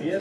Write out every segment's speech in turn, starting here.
Hier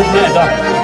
Özne, da.